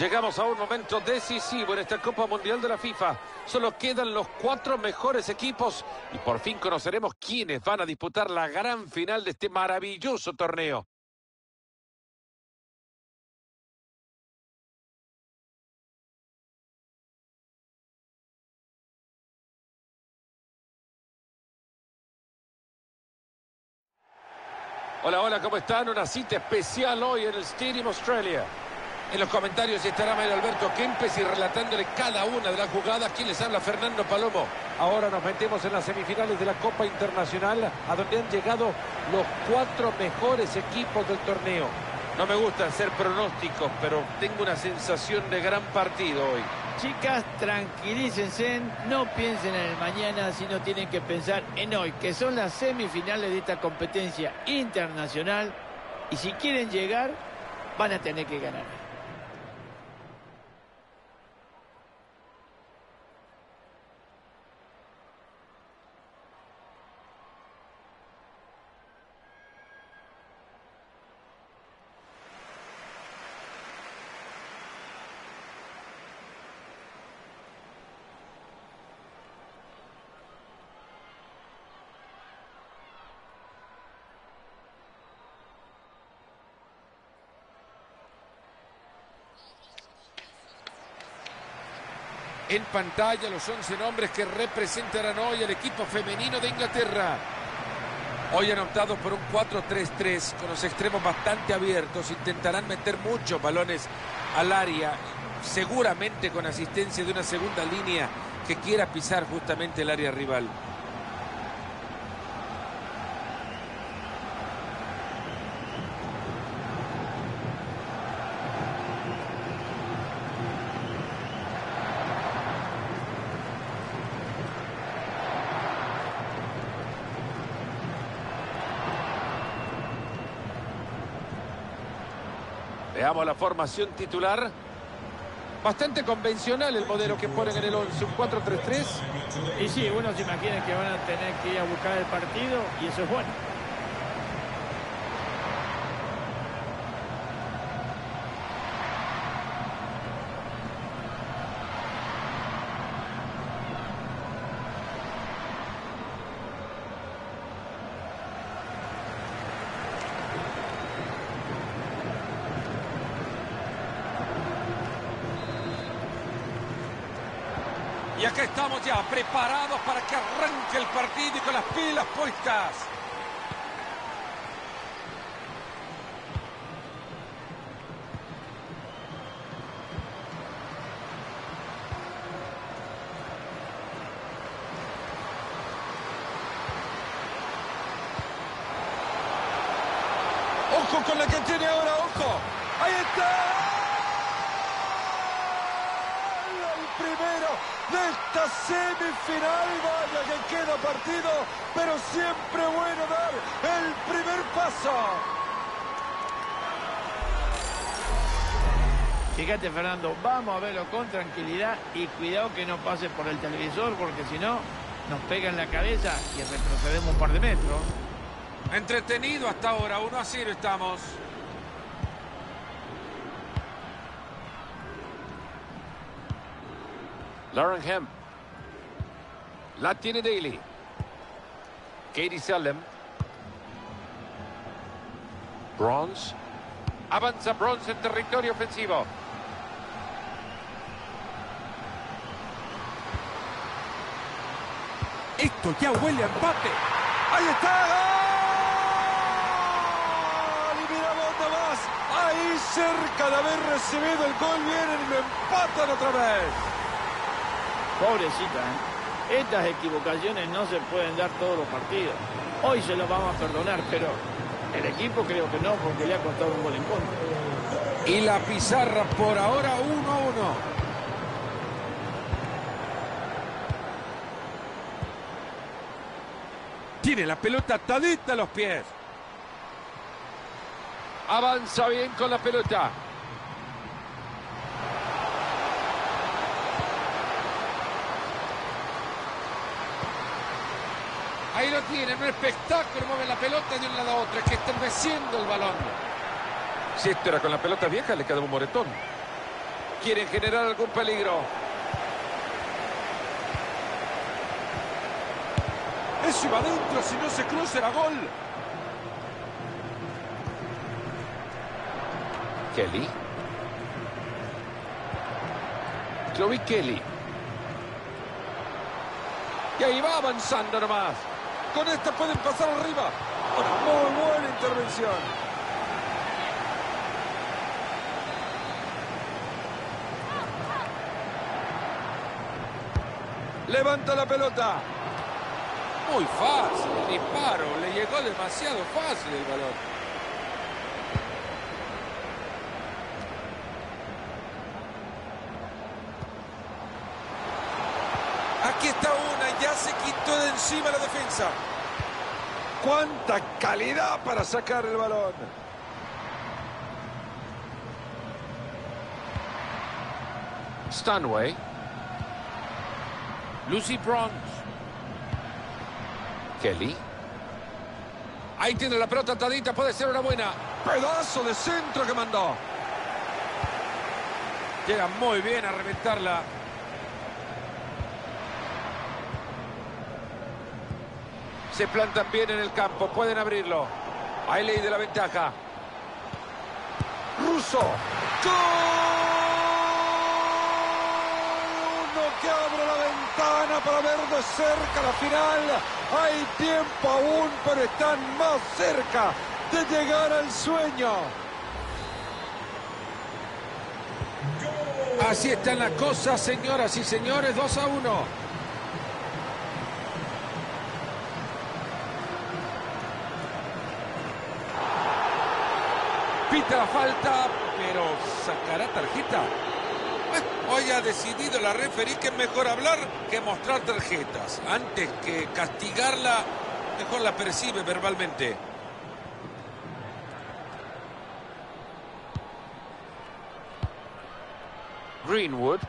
Llegamos a un momento decisivo en esta Copa Mundial de la FIFA. Solo quedan los cuatro mejores equipos y por fin conoceremos quiénes van a disputar la gran final de este maravilloso torneo. Hola, hola, ¿cómo están? Una cita especial hoy en el Stadium Australia. En los comentarios estará Mario Alberto Kempes y relatándole cada una de las jugadas. Quien les habla, Fernando Palomo. Ahora nos metemos en las semifinales de la Copa Internacional, a donde han llegado los cuatro mejores equipos del torneo. No me gusta hacer pronósticos, pero tengo una sensación de gran partido hoy. Chicas, tranquilícense, no piensen en el mañana, sino tienen que pensar en hoy, que son las semifinales de esta competencia internacional. Y si quieren llegar, van a tener que ganar. En pantalla los 11 nombres que representarán hoy al equipo femenino de Inglaterra. Hoy han optado por un 4-3-3 con los extremos bastante abiertos. Intentarán meter muchos balones al área, seguramente con asistencia de una segunda línea que quiera pisar justamente el área rival. Veamos la formación titular. Bastante convencional el modelo que ponen en el 11, un 4-3-3. Y sí, uno se imagina que van a tener que ir a buscar el partido y eso es bueno. Y acá estamos ya preparados para que arranque el partido y con las pilas puestas. Ojo con la que tiene ahora, ojo. Ahí está. El primero de esta semifinal. Vaya que queda partido, pero siempre bueno dar el primer paso. Fíjate, Fernando, vamos a verlo con tranquilidad y cuidado que no pase por el televisor, porque si no, nos pega en la cabeza y retrocedemos un par de metros. Entretenido hasta ahora, 1 a 0 estamos. Lauren Hemp. La tiene Daly. Katie Seldom. Bronze. Avanza Bronze en territorio ofensivo. Esto ya huele a empate. ¡Ahí está! ¡Gol! Y mira dónde más. Ahí cerca de haber recibido el gol. Vienen y me empatan otra vez. Pobrecita, ¿eh? Estas equivocaciones no se pueden dar todos los partidos. Hoy se los vamos a perdonar, pero el equipo creo que no, porque le ha costado un gol en contra. Y la pizarra por ahora 1-1. Tiene la pelota atadita a los pies. Avanza bien con la pelota. Ahí lo tienen, un espectáculo, mueve la pelota de un lado a otro, es que está meciendo el balón. Si esto era con la pelota vieja, le queda un moretón. Quieren generar algún peligro. Eso va adentro, si no se cruza era gol. Kelly. Chloe Kelly. Y ahí va avanzando nomás. Con esta pueden pasar arriba. Muy buena intervención. Levanta la pelota. Muy fácil el disparo. Le llegó demasiado fácil el balón. Aquí está una. Ya se quitó de encima la defensa. ¡Cuánta calidad para sacar el balón! Stanway. Lucy Bronze. Kelly. Ahí tiene la pelota atadita, puede ser una buena. Pedazo de centro que mandó. Llega muy bien a reventarla. Se plantan bien en el campo, pueden abrirlo. Hay ley de la ventaja. Russo. ¡Gol! Uno que abre la ventana para ver de cerca la final. Hay tiempo aún, pero están más cerca de llegar al sueño. Así están las cosas, señoras y señores, 2 a 1. Pita la falta, pero sacará tarjeta. Hoy ha decidido la referí que es mejor hablar que mostrar tarjetas. Antes que castigarla, mejor la percibe verbalmente. Greenwood.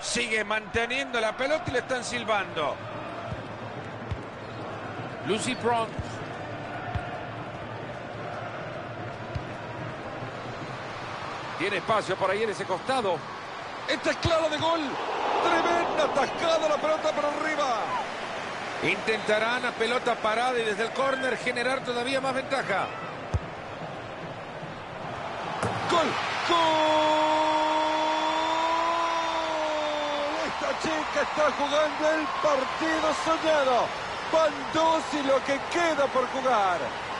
Sigue manteniendo la pelota y le están silbando. Lucy Bronze. Tiene espacio por ahí en ese costado. Esta es clara de gol. Tremenda atascada la pelota por arriba. Intentarán a pelota parada y desde el córner generar todavía más ventaja. ¡Gol! ¡Gol! Esta chica está jugando el partido soñado. Van dos y lo que queda por jugar.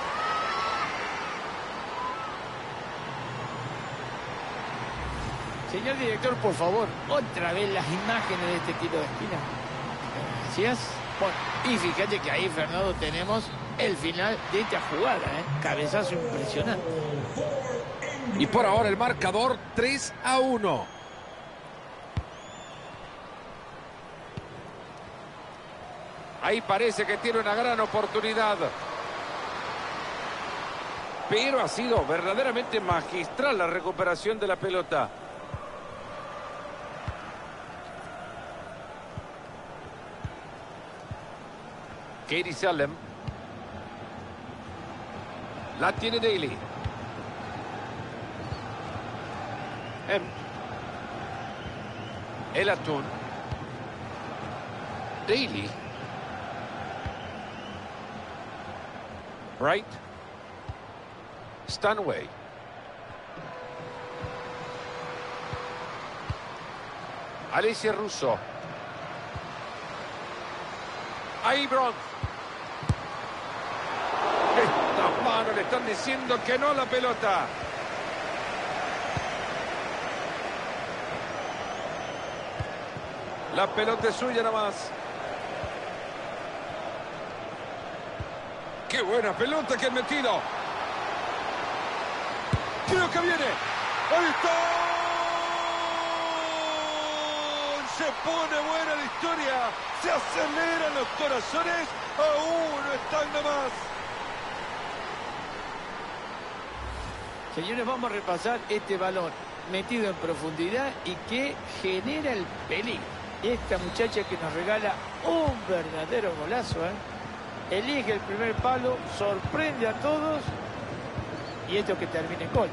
Señor director, por favor, otra vez las imágenes de este tiro de esquina. Gracias. Bueno, y fíjate que ahí, Fernando, tenemos el final de esta jugada. ¿eh? Cabezazo impresionante. Y por ahora el marcador 3 a 1. Ahí parece que tiene una gran oportunidad. Pero ha sido verdaderamente magistral la recuperación de la pelota. Katie Salem. La tiene Daly. Em. El Atún. Daly. Right. Stanway. Alicia Russo. Ahí Bronx. Estas manos están diciendo que no la pelota. La pelota es suya nada más. ¡Qué buena pelota que han metido! Creo que viene. ¡Ahí está! Se pone buena la historia. Se aceleran los corazones. A uno están nomás. Señores, vamos a repasar este balón metido en profundidad y que genera el peligro. Esta muchacha que nos regala un verdadero golazo, ¿eh? elige el primer palo, sorprende a todos y esto que termine en gol.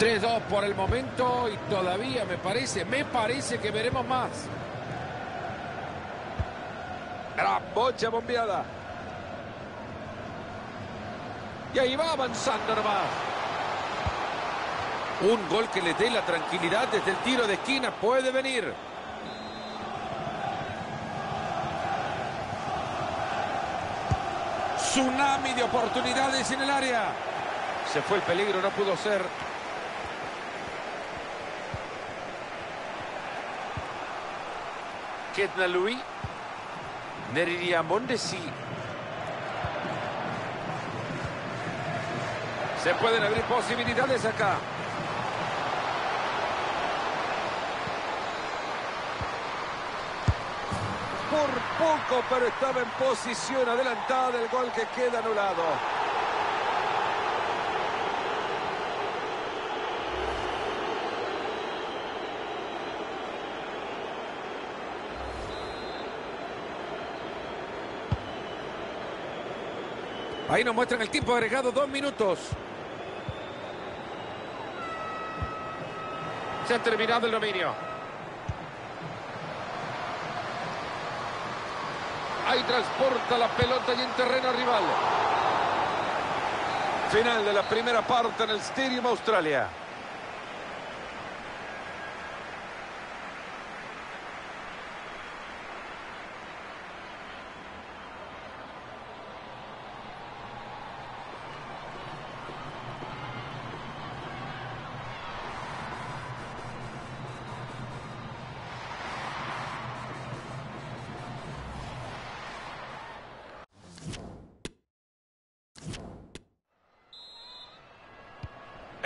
3-2 por el momento y todavía me parece, me parece que veremos más. Gran bocha bombeada. Y ahí va avanzando nomás. Un gol que le dé la tranquilidad desde el tiro de esquina puede venir. Tsunami de oportunidades en el área. Se fue el peligro, no pudo ser. Ketna Louis. Neriria Mondesi. Se pueden abrir posibilidades acá. Por poco, pero estaba en posición adelantada del gol que queda anulado. Ahí nos muestran el tiempo agregado, dos minutos. Se ha terminado el dominio. Ahí transporta la pelota y en terreno rival. Final de la primera parte en el Stadium Australia.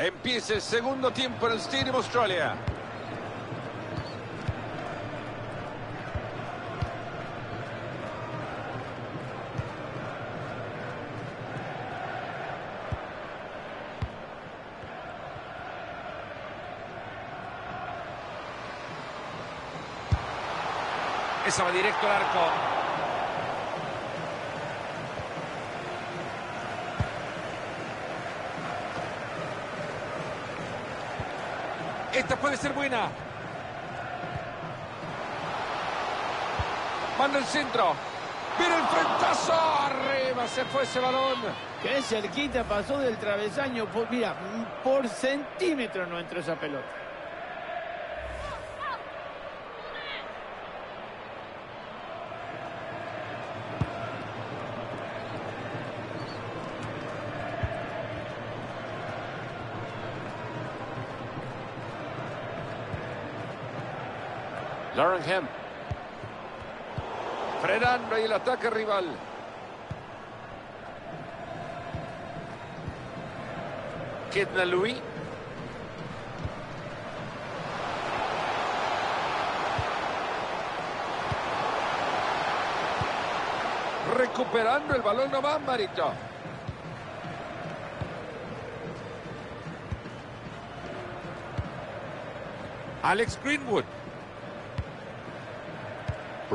Empieza el segundo tiempo en el Stadium Australia. Esa va directo al arco. Esta puede ser buena. Manda el centro. Viene el frentazo. Arriba se fue ese balón. Qué cerquita pasó del travesaño. Mira, por centímetro no entró esa pelota. Larenham. Frenando ahí el ataque rival. Kidna Louis. Recuperando el balón nomás, Marito. Alex Greenwood.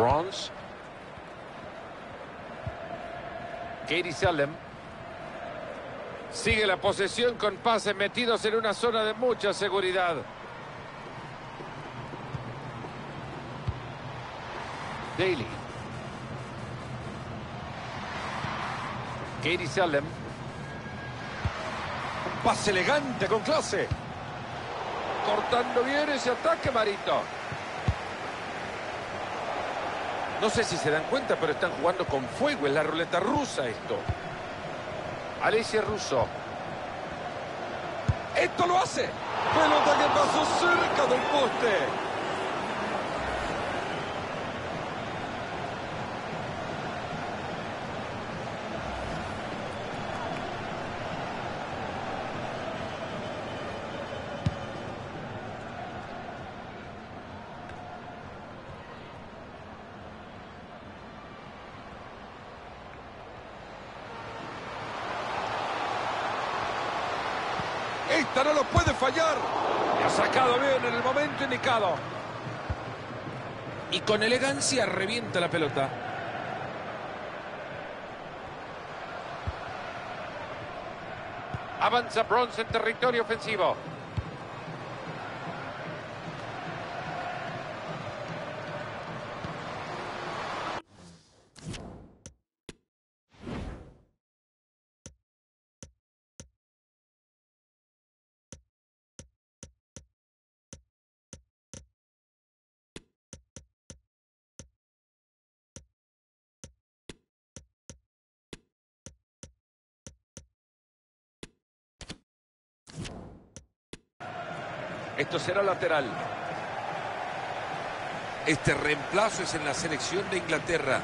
Bronze. Katie Salem. Sigue la posesión con pases metidos en una zona de mucha seguridad. Daly. Katie Salem. Un pase elegante con clase. Cortando bien ese ataque, Marito. No sé si se dan cuenta, pero están jugando con fuego. en la ruleta rusa esto. Alicia Russo. ¡Esto lo hace! Pelota que pasó cerca del poste. No lo puede fallar. Le ha sacado bien en el momento indicado. Y con elegancia revienta la pelota. Avanza Bronze en territorio ofensivo. Esto será lateral. Este reemplazo es en la selección de Inglaterra.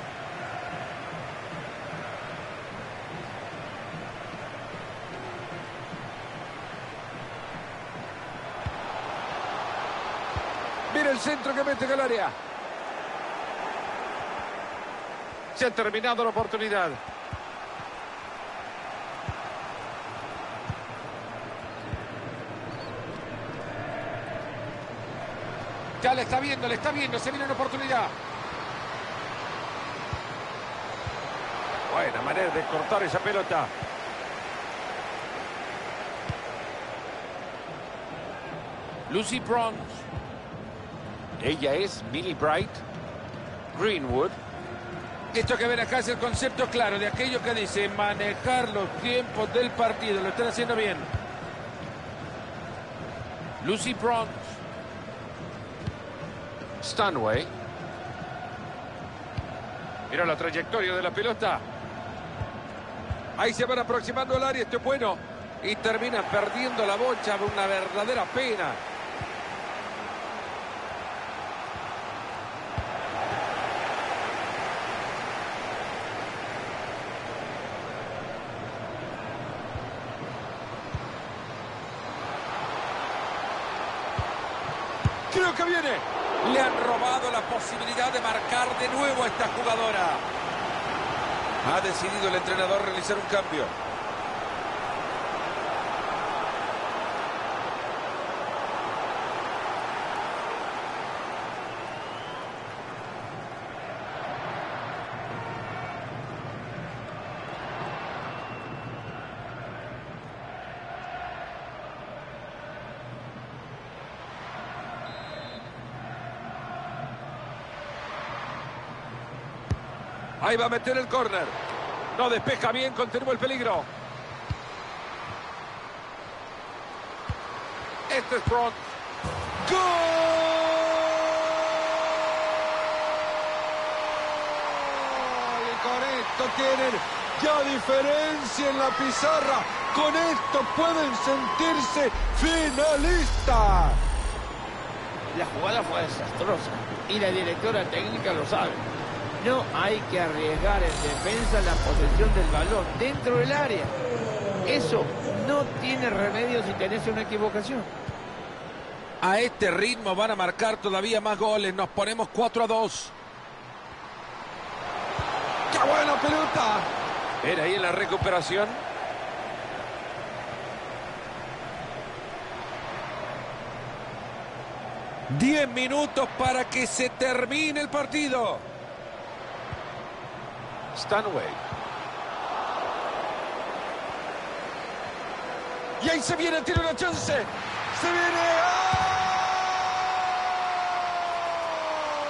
Mira el centro que mete área. Se ha terminado la oportunidad. Ya le está viendo, le está viendo, se viene una oportunidad. Buena manera de cortar esa pelota. Lucy Bronze. Ella es Millie Bright. Greenwood. Esto que ven acá es el concepto claro de aquello que dice manejar los tiempos del partido. Lo están haciendo bien. Lucy Bronze. Stanway. Mira la trayectoria de la pelota. Ahí se van aproximando al área. Esto es bueno. Y termina perdiendo la bocha. Una verdadera pena. Creo que viene. Le han robado la posibilidad de marcar de nuevo a esta jugadora. Ha decidido el entrenador realizar un cambio. Ahí va a meter el córner. No despeja bien, continúa el peligro. Este es Front. ¡Gol! Con esto tienen ya diferencia en la pizarra. Con esto pueden sentirse finalistas. La jugada fue desastrosa y la directora técnica lo sabe. No hay que arriesgar en defensa la posesión del balón dentro del área. Eso no tiene remedio si tenés una equivocación. A este ritmo van a marcar todavía más goles. Nos ponemos 4 a 2. ¡Qué buena pelota! Era ahí en la recuperación. Diez minutos para que se termine el partido. Stanway. Y ahí se viene, tiene una chance. Se viene.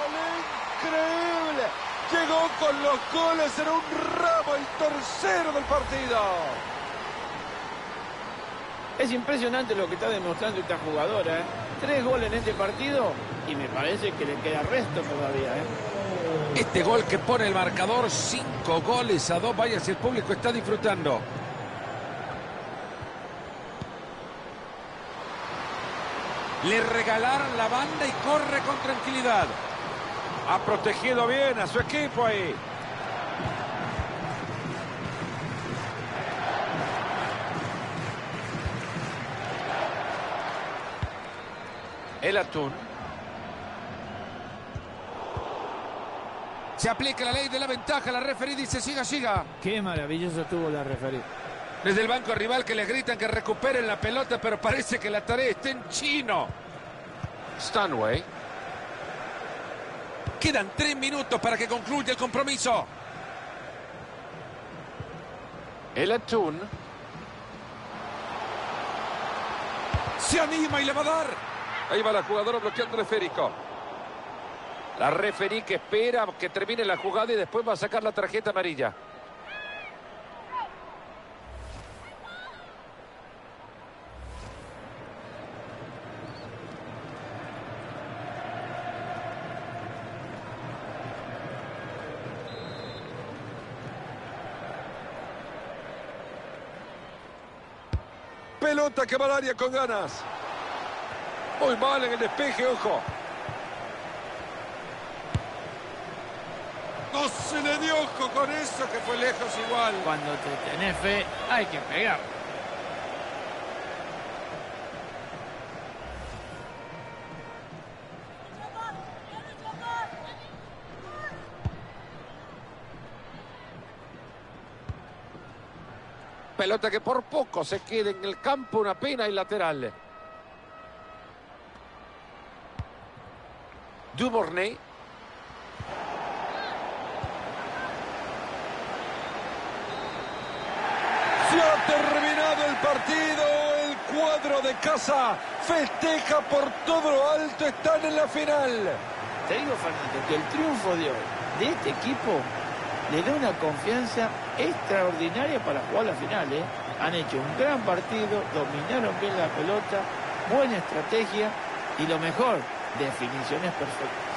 ¡Gol! Increíble. Llegó con los goles en un ramo, el tercero del partido. Es impresionante lo que está demostrando esta jugadora. ¿eh? Tres goles en este partido y me parece que le queda resto todavía. ¿eh? Este gol que pone el marcador, cinco goles a dos. Vaya si el público está disfrutando. Le regalaron la banda y corre con tranquilidad. Ha protegido bien a su equipo ahí. El atún. Se aplica la ley de la ventaja. La referee dice siga, siga. Qué maravilloso tuvo la referida. Desde el banco rival que le gritan que recuperen la pelota, pero parece que la tarea está en chino. Stanway. Quedan tres minutos para que concluya el compromiso. El atún. Se anima y le va a dar. Ahí va la jugadora bloqueando el esférico. La referí que espera que termine la jugada y después va a sacar la tarjeta amarilla. Pelota que va al área con ganas. Muy mal en el despeje, ojo. No se le dio ojo con eso, que fue lejos igual. Cuando te tenés fe, hay que pegar. Pelota que por poco se queda en el campo, una pena y lateral. Dumournet. Se ha terminado el partido. El cuadro casa festeja por todo lo alto. Están en la final. Te digo, Fernando, que el triunfo de hoy de este equipo le da una confianza extraordinaria para jugar la final. ¿eh? Han hecho un gran partido, dominaron bien la pelota, buena estrategia y lo mejor, definiciones perfectas.